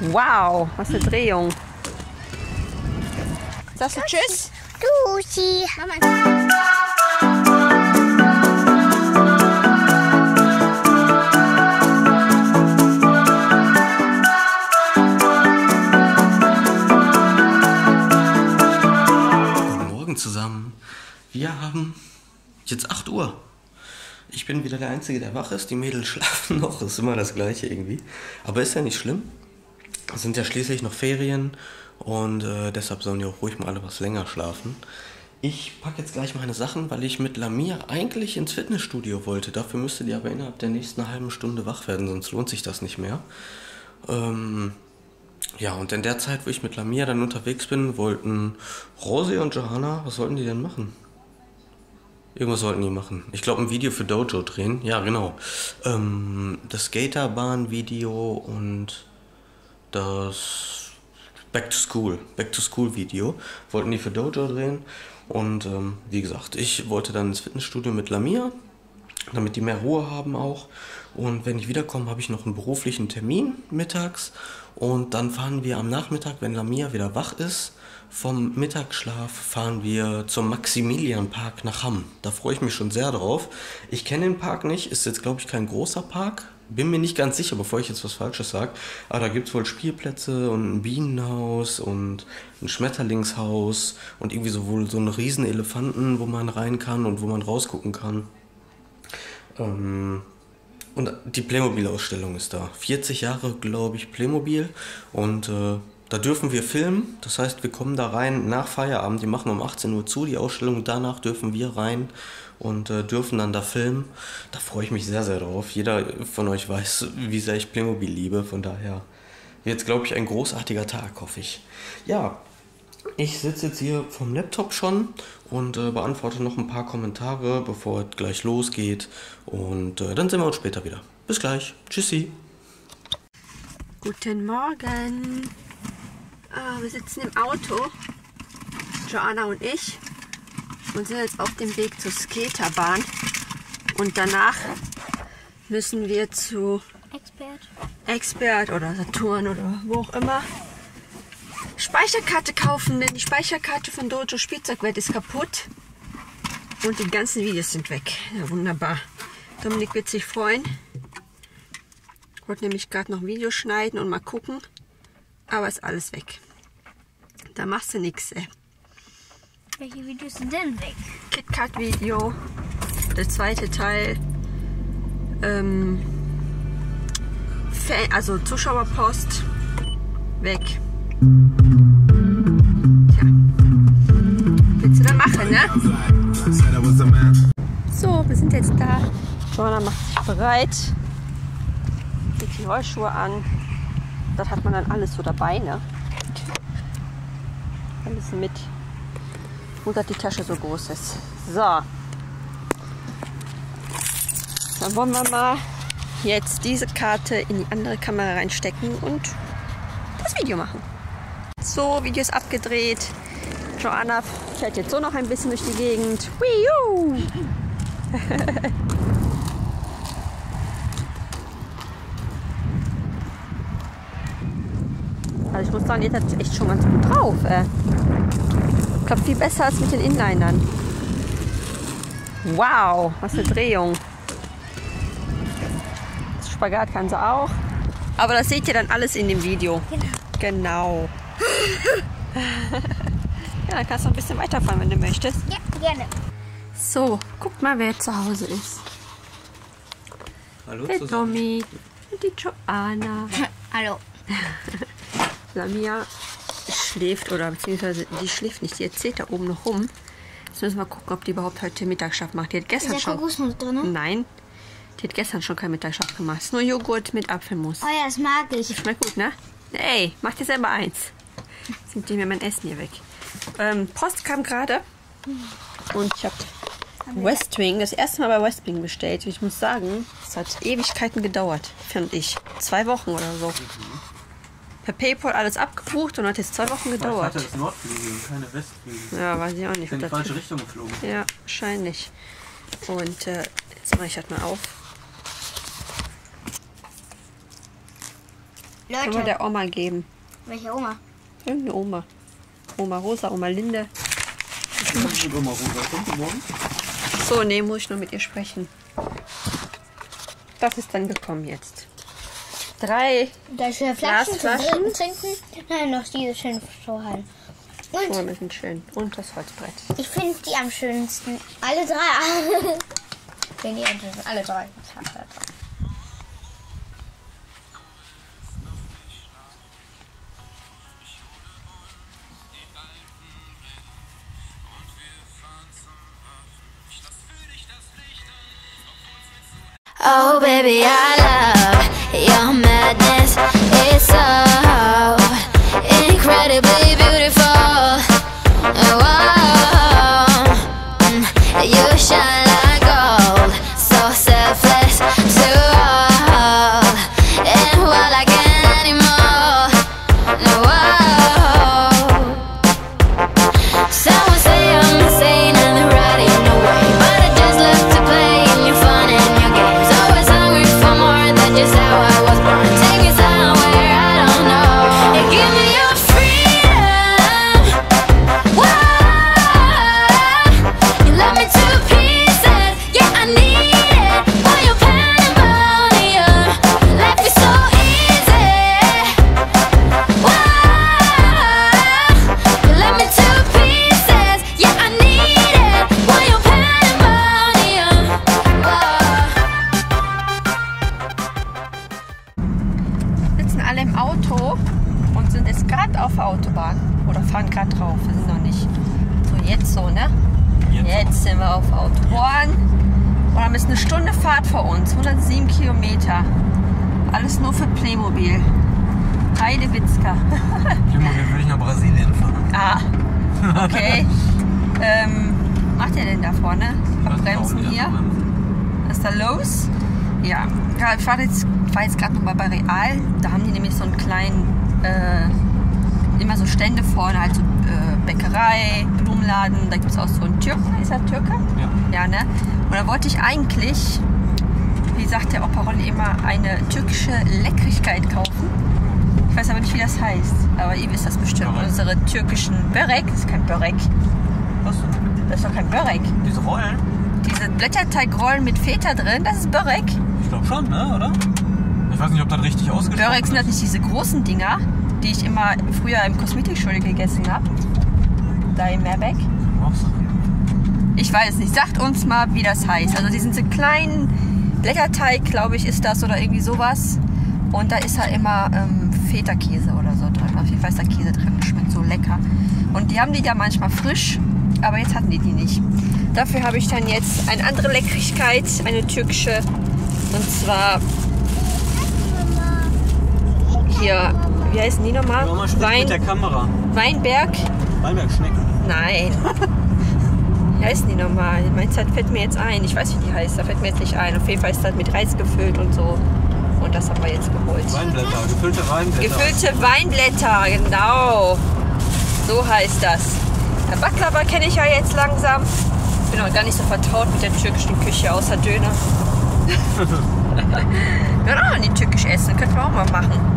Wow, was eine Drehung. Sagst du Tschüss? Morgen zusammen. Wir haben jetzt 8 Uhr. Ich bin wieder der Einzige, der wach ist. Die Mädels schlafen noch. Ist immer das Gleiche irgendwie. Aber ist ja nicht schlimm. Es sind ja schließlich noch Ferien und äh, deshalb sollen ja auch ruhig mal alle was länger schlafen. Ich packe jetzt gleich meine Sachen, weil ich mit Lamia eigentlich ins Fitnessstudio wollte. Dafür müsste die aber innerhalb der nächsten halben Stunde wach werden, sonst lohnt sich das nicht mehr. Ähm, ja, und in der Zeit, wo ich mit Lamia dann unterwegs bin, wollten Rosi und Johanna, was sollten die denn machen? Irgendwas sollten die machen. Ich glaube, ein Video für Dojo drehen. Ja, genau. Ähm, das Skaterbahn-Video und das Back to School, Back to School Video wollten die für Dojo drehen. Und ähm, wie gesagt, ich wollte dann ins Fitnessstudio mit Lamia, damit die mehr Ruhe haben auch. Und wenn ich wiederkomme, habe ich noch einen beruflichen Termin mittags. Und dann fahren wir am Nachmittag, wenn Lamia wieder wach ist, vom Mittagsschlaf fahren wir zum Maximilianpark nach Hamm. Da freue ich mich schon sehr drauf. Ich kenne den Park nicht, ist jetzt glaube ich kein großer Park. Bin mir nicht ganz sicher, bevor ich jetzt was Falsches sage. Aber da gibt es wohl Spielplätze und ein Bienenhaus und ein Schmetterlingshaus und irgendwie so wohl so einen riesen Elefanten, wo man rein kann und wo man rausgucken kann. Ähm, und die Playmobil-Ausstellung ist da. 40 Jahre, glaube ich, Playmobil. Und äh, da dürfen wir filmen. Das heißt, wir kommen da rein nach Feierabend. Die machen um 18 Uhr zu, die Ausstellung. Danach dürfen wir rein und äh, dürfen dann da filmen. Da freue ich mich sehr, sehr drauf. Jeder von euch weiß, wie sehr ich Playmobil liebe. Von daher es, glaube ich, ein großartiger Tag, hoffe ich. Ja, ich sitze jetzt hier vom Laptop schon und äh, beantworte noch ein paar Kommentare, bevor es gleich losgeht. Und äh, dann sehen wir uns später wieder. Bis gleich. Tschüssi. Guten Morgen. Ah, wir sitzen im Auto, Joanna und ich, und sind jetzt auf dem Weg zur Skaterbahn. Und danach müssen wir zu Expert. Expert oder Saturn oder wo auch immer Speicherkarte kaufen, denn die Speicherkarte von Dojo Spielzeugwelt ist kaputt und die ganzen Videos sind weg. Ja, wunderbar. Dominik wird sich freuen. Ich wollte nämlich gerade noch ein Video schneiden und mal gucken, aber ist alles weg. Da machst du nichts, ey. Welche Videos sind denn weg? KitKat-Video, der zweite Teil, ähm, Fan, also Zuschauerpost, weg. Tja. Willst du da machen, ne? So, wir sind jetzt da. Joanna macht sich bereit. Zieht die Rollschuhe an. Das hat man dann alles so dabei, ne? Alles mit. Gut, dass die Tasche so groß ist. So. Dann wollen wir mal jetzt diese Karte in die andere Kamera reinstecken und das Video machen. So, Video ist abgedreht. Joanna fährt jetzt so noch ein bisschen durch die Gegend. Wiu! muss sagen, jetzt hat es echt schon ganz gut drauf. Ey. Ich glaube, viel besser als mit den Inlinern. Wow, was eine Drehung. Das Spagat kann sie auch. Aber das seht ihr dann alles in dem Video. Genau. Genau. ja, dann kannst du noch ein bisschen weiterfahren, wenn du möchtest. Ja, gerne. So, guckt mal, wer zu Hause ist. Hallo Der Tommy und die Joanna. Hallo. Lamia schläft oder beziehungsweise die schläft nicht, die erzählt da oben noch rum. Jetzt müssen wir gucken, ob die überhaupt heute Mittagsschlaf macht. Die hat Ist gestern da schon. Kokosnuss drin? Nein, die hat gestern schon keinen Mittagsschlaf gemacht. Es ist nur Joghurt mit Apfelmus. Oh ja, das mag ich. Schmeckt gut, ne? Ey, mach dir selber eins. Jetzt nimmt ihr mir mein Essen hier weg. Ähm, Post kam gerade und ich habe Westwing, das erste Mal bei Westwing bestellt. Ich muss sagen, es hat Ewigkeiten gedauert, finde ich. Zwei Wochen oder so. Per Paypal alles abgebucht und hat jetzt zwei Wochen Ich gedauert. hatte das Nordflügel und keine Westflügel. Ja, weiß ich auch Ich nicht. bin in die falsche Richtung geflogen. ja, wahrscheinlich. Und äh, jetzt mache ich das mal auf. Können wir Leute, der Oma geben. welche Oma? Irgendeine Oma. Oma Rosa, Oma Linde. Ich bin immer runter. Kommt morgen? So, nee, muss ich noch mit ihr sprechen. Das ist dann gekommen jetzt. Drei. Da schöne Flaschen Glasflaschen. Trinken. Nein, noch diese schönen Strohhalme. Und Oh, das sind schön. Und das Holzbrett. ich finde die am schönsten. Alle drei. Finde die am schönsten. Alle drei. Oh, baby, I. besar gerade auf der Autobahn. Oder fahren gerade drauf. Wir sind noch nicht. So, jetzt so, ne? Jetzt, sind wir auf der Autobahn. Und haben jetzt eine Stunde Fahrt vor uns. 107 Kilometer. Alles nur für Playmobil. Heide Witzka. Playmobil will ich nach Brasilien fahren. Ah, okay. ähm, macht ihr denn da vorne? Bremsen hier? Was ist da los? Ja, ich war jetzt, war jetzt gerade noch mal bei Real. Da haben die nämlich so einen kleinen, äh, immer so Stände vorne, halt so äh, Bäckerei, Blumenladen. Da gibt es auch so einen Türken. Ist er Türke? Ja. Ja, ne? Und da wollte ich eigentlich, wie sagt der Opa Ronny immer, eine türkische Leckrigkeit kaufen. Ich weiß aber nicht, wie das heißt. Aber ihr wisst das bestimmt. Börek. Unsere türkischen Börek. Das ist kein Börek. Was? Das ist doch kein Börek. Diese Rollen? Diese Blätterteigrollen mit Feta drin, das ist Börek. Ich glaube schon, ne? Oder? Ich weiß nicht, ob das richtig ausgesprochen Börek sind ist. das nicht diese großen Dinger, die ich immer früher im Kosmetikschule gegessen habe. Da in Meerbeck. Ich weiß nicht. Sagt uns mal, wie das heißt. Also die sind so kleinen Blätterteig, glaube ich, ist das oder irgendwie sowas. Und da ist halt immer ähm, Feta-Käse oder so drin. Auf jeden Fall ist da Käse drin. Schmeckt so lecker. Und die haben die da manchmal frisch, aber jetzt hatten die die nicht. Dafür habe ich dann jetzt eine andere Leckrigkeit, eine türkische. Und zwar hier, wie heißen die nochmal? Mama spricht mit der Wein, Kamera. Weinberg? Weinberg Schnecken. Nein. Wie heißen die nochmal? Meine Zeit fällt mir jetzt ein. Ich weiß, wie die heißt. Da fällt mir jetzt nicht ein. Auf jeden Fall ist das mit Reis gefüllt und so. Und das haben wir jetzt geholt. Weinblätter, gefüllte Weinblätter. Gefüllte Weinblätter, genau. So heißt das. Der Baklava kenne ich ja jetzt langsam. Ich bin auch gar nicht so vertraut mit der türkischen Küche, außer Döner. Wir können auch noch nie türkisch essen, könnten wir auch mal machen.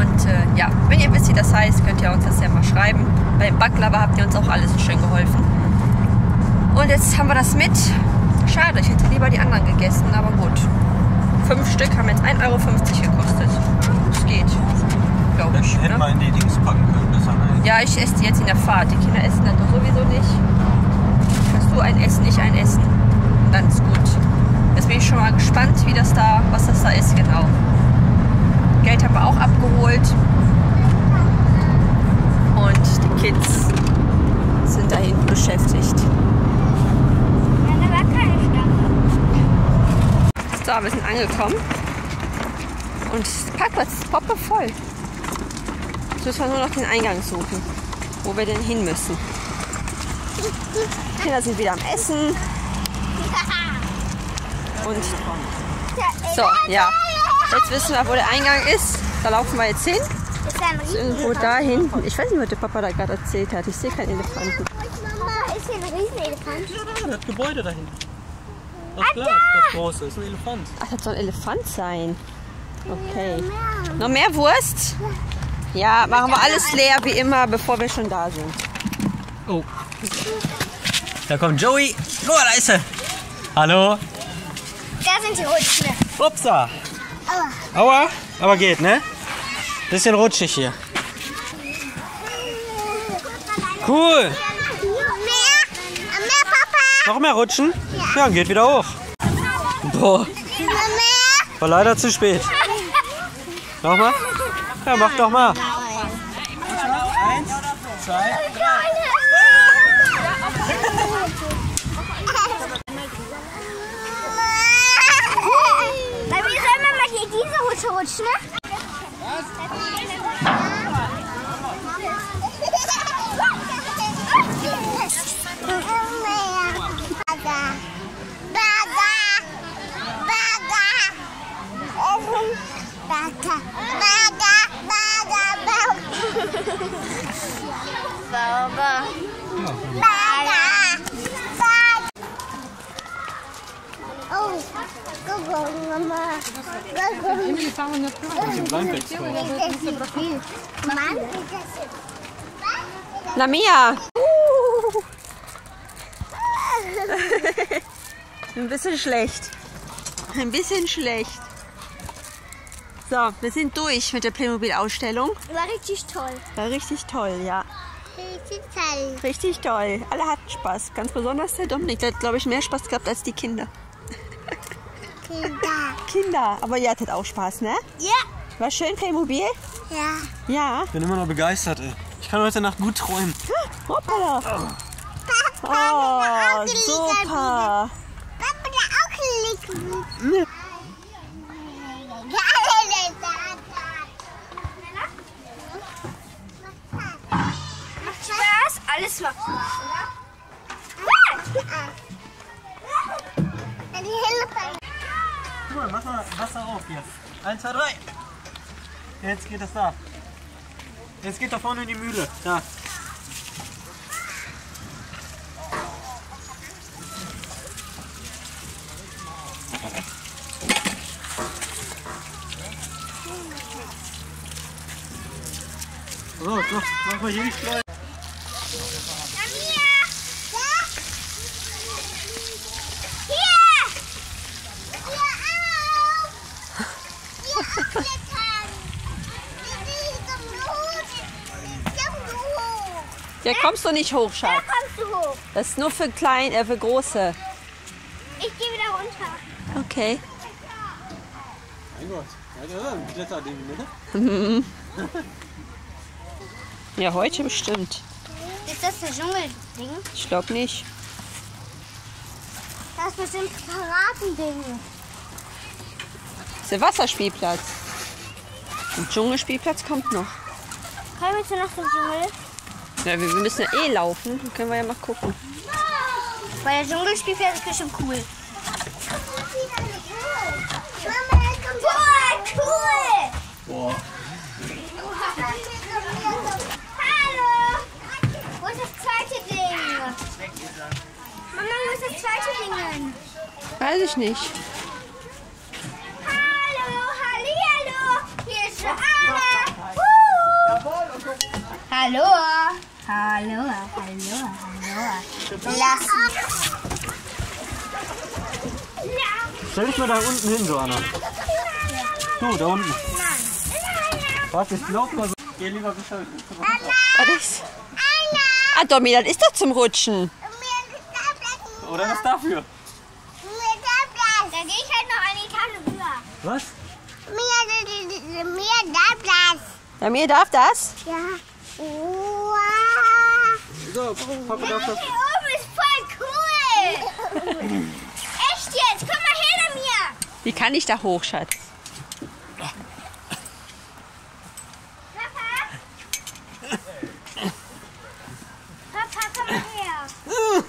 Und äh, ja, wenn ihr wisst, wie das heißt, könnt ihr uns das ja mal schreiben. Beim Baklava habt ihr uns auch alles schön geholfen. Und jetzt haben wir das mit. Schade, ich hätte lieber die anderen gegessen, aber gut. Fünf Stück haben jetzt 1,50 Euro gekostet. Das geht, glaube ich. Hätten Ne? wir in die Dings packen können. Besser, ne? Ja, ich esse die jetzt in der Fahrt. Die Kinder essen das doch sowieso nicht. Kannst du ein Essen, ich ein Essen. Und dann ist gut. Jetzt bin ich schon mal gespannt, wie das da, was das da ist, genau. Geld haben wir auch abgeholt. Und die Kids sind da hinten beschäftigt. So, wir sind angekommen. Und der Parkplatz ist proppevoll. Jetzt müssen wir nur noch den Eingang suchen, wo wir denn hin müssen. Die Kinder sind wieder am Essen. Und so, ja. Jetzt wissen wir, wo der Eingang ist. Da laufen wir jetzt hin. Ist ein Ist Irgendwo da hinten. Ich weiß nicht, was der Papa da gerade erzählt hat. Ich sehe keinen Elefanten. Mama, ist hier ein Riesenelefant? Ja, da, das Gebäude dahin. Das Glas, das große, ist ein Elefant. Ach, das soll ein Elefant sein. Okay. Noch mehr Wurst? Ja, machen wir alles leer wie immer, bevor wir schon da sind. Oh. Da kommt Joey. Oh, da ist er. Hallo. Da sind die Rutschen. Upsa. Aua. Aber geht, ne? Bisschen rutschig hier. Cool. Mehr, mehr Papa. Noch mehr rutschen? Ja, geht wieder hoch. Boah, war leider zu spät. Nochmal? Ja, mach doch mal. Lamia! Ein bisschen schlecht. Ein bisschen schlecht. So, wir sind durch mit der Playmobil-Ausstellung. war richtig toll. War richtig toll, ja. Richtig toll. Richtig toll. Alle hatten Spaß. Ganz besonders der Dominik. Der hat, glaube ich, mehr Spaß gehabt als die Kinder. Kinder. Kinder, aber ihr hattet auch Spaß, ne? Ja. War schön Playmobil? Ja. Ja. Ich bin immer noch begeistert, ey. Ich kann heute Nacht gut träumen. Hoppala. Papa, Oh, super. Macht Spaß? Alles macht Spaß. Guck mal, mach mal Wasser auf hier. Eins, zwei, drei. Jetzt geht es da. Jetzt geht da vorne in die Mühle. Da. So, so, mach mal hier die Schleuse. Samia! Ja? Hier! Hier auf! Hier aufklettern! Hier zum Blut! Zum Ja, kommst du nicht hoch, Da Schatz. kommst du hoch. Das ist nur für klein, äh, für große. Ich gehe wieder runter. Okay. Mein Gott. Ja, das ist ein Kletterding, ne? Ja, heute bestimmt. Ist das der Dschungelding? Ich glaube nicht. Das ist bestimmt Piratending. Das ist der Wasserspielplatz. Der Dschungelspielplatz kommt noch. Können wir zu nach dem Dschungel? Ja, wir, müssen ja eh laufen. Dann können wir ja mal gucken. Weil der Dschungelspielplatz ist bestimmt cool. Mama, Boah, cool! Boah. Hallo! Wo ist das zweite Ding? Mama, wo ist das zweite Ding? Weiß ich nicht. Hallo, hallo, hier ist Joanna. Woo! Hallo, hallo, hallo, hallo. Lass Stell dich mal da unten hin, Joanna. Du, da unten. Warte, ich glaub mal so. Geh lieber Bescheid. Was ist? Ah, Domi, das ist doch zum Rutschen. Oder was dafür? Da gehe ich halt noch eine Etage höher. Was? Mir, mir darf das. Ja, mir darf das? Ja. Wow. So, Papa darf das. Hier oben ist voll cool. Echt jetzt? Komm mal her, mir. Wie kann ich da hoch, Schatz? Papa? Papa, komm mal her.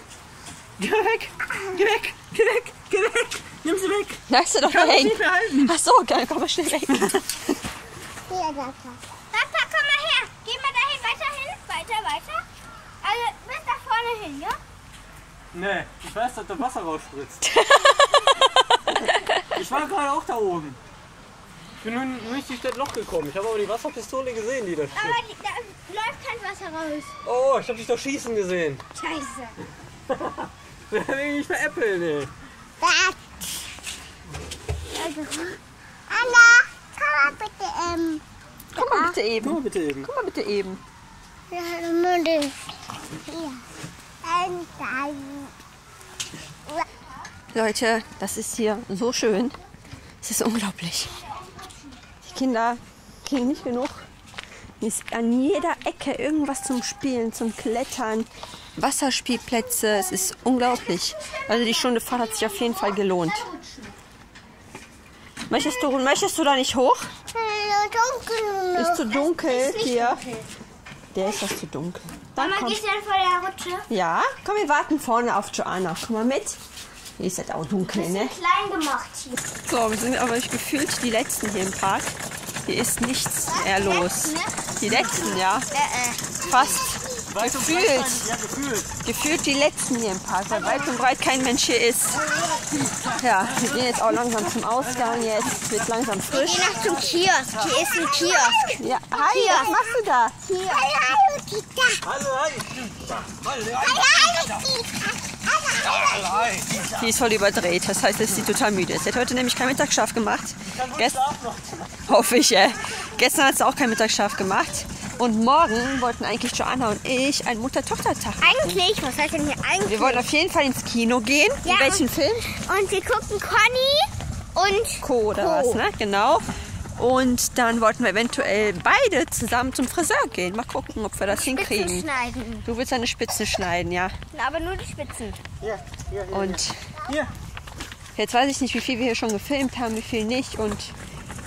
Geh weg! Geh weg! Geh weg! Geh weg! Nimm sie weg! Ist er doch Kann hängen. nicht mehr halten! Ach so, dann komm mal schnell weg. Hier, Papa. Papa, komm mal her. Geh mal dahin, weiter hin. Weiter, weiter. Also bis da vorne hin, ja? Nee, ich weiß, dass da Wasser rausspritzt. ich war gerade auch da oben. Ich bin nun nicht durch das Loch gekommen. Ich habe aber die Wasserpistole gesehen, die da steht. Aber die, da läuft kein Wasser raus. Oh, ich habe dich doch schießen gesehen. Scheiße. Da will ich mich veräppeln, ey. Anna, komm mal bitte, ähm, Guck mal bitte eben. Guck mal bitte eben. Guck mal bitte eben. Leute, das ist hier so schön. Es ist unglaublich. Die Kinder kriegen nicht genug. Hier ist an jeder Ecke irgendwas zum Spielen, zum Klettern, Wasserspielplätze. Es ist unglaublich. Also die Stunde Fahrt hat sich auf jeden Fall gelohnt. Möchtest du, möchtest du da nicht hoch? Ist zu dunkel hier. Der ist das zu dunkel. Dann Mama, komm. gehst du dann vor der Rutsche? Ja, komm, wir warten vorne auf Joanna. Komm mal mit. Hier ist halt auch dunkel, ne? Klein gemacht hier. So, wir sind aber gefühlt die Letzten hier im Park. Hier ist nichts mehr los. Die Letzten, ja. Fast. Gefühlt. Ja, gefühlt. Gefühlt die Letzten hier im Park, weil weit und breit kein Mensch hier ist. Ja, wir gehen jetzt auch langsam zum Ausgang. Jetzt wird langsam frisch. Geh nach zum Kiosk. Hier ist ein Kiosk. Ja, hi, was machst du da? Hier. Hallo, Tita. Hallo. Hallo, hi. Hallo, Tita. Hallo, hi. Die ist voll überdreht. Das heißt, dass sie total müde ist. Sie hat heute nämlich keinen Mittagsschlaf gemacht. Gest Hoffe ich, äh. Gestern hat sie auch keinen Mittagsschlaf gemacht. Und morgen wollten eigentlich Joanna und ich einen Mutter-Tochter-Tag machen. Eigentlich, was heißt denn hier eigentlich? Wir wollen auf jeden Fall ins Kino gehen. Ja, In welchen und- Film? Und wir gucken Conny und Co. oder Co. was, ne? Genau. Und dann wollten wir eventuell beide zusammen zum Friseur gehen. Mal gucken, ob wir das Spitzen hinkriegen. schneiden. Du willst deine Spitzen schneiden, ja. Aber nur die Spitzen. Hier, hier, hier. Und Hier. jetzt weiß ich nicht, wie viel wir hier schon gefilmt haben, wie viel nicht. Und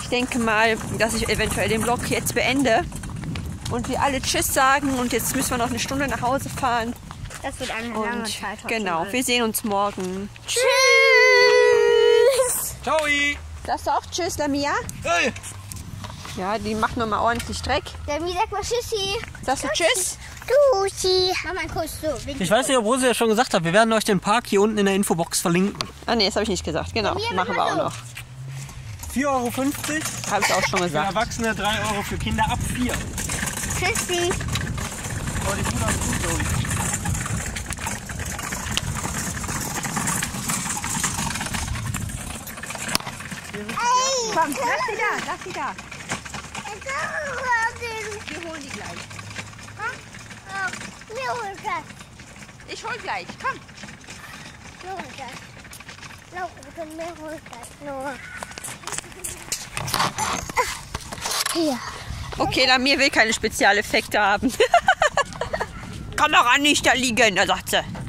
ich denke mal, dass ich eventuell den Vlog jetzt beende. Und wir alle Tschüss sagen. Und jetzt müssen wir noch eine Stunde nach Hause fahren. Das wird eine lange Und Zeit heute. genau, wir sehen uns morgen. Tschüss. Ciao. Sagst du auch Tschüss, Lamia? Hey. Ja, die macht nochmal ordentlich Dreck. Mi sagt mal Tschüssi. Sagst du Tschüss? Tschüssi. Mach mal einen Kuss. So. Ich weiß nicht, ob Rose ja schon gesagt hat, wir werden euch den Park hier unten in der Infobox verlinken. Ah nee, das habe ich nicht gesagt. Genau, mir machen wir auch noch. 4,50 Euro. Habe ich auch schon Für gesagt. Erwachsene 3 Euro für Kinder ab 4. Tschüssi. Oh. Komm, lass sie da, lass sie da. Wir holen die gleich. Mir holt das. Ich hol gleich, komm. Mir holt das. Lauf, mir holt das. Nur. Hier. Okay, dann mir will keine Spezialeffekte haben. Kann doch an nicht da liegen, sagt sie.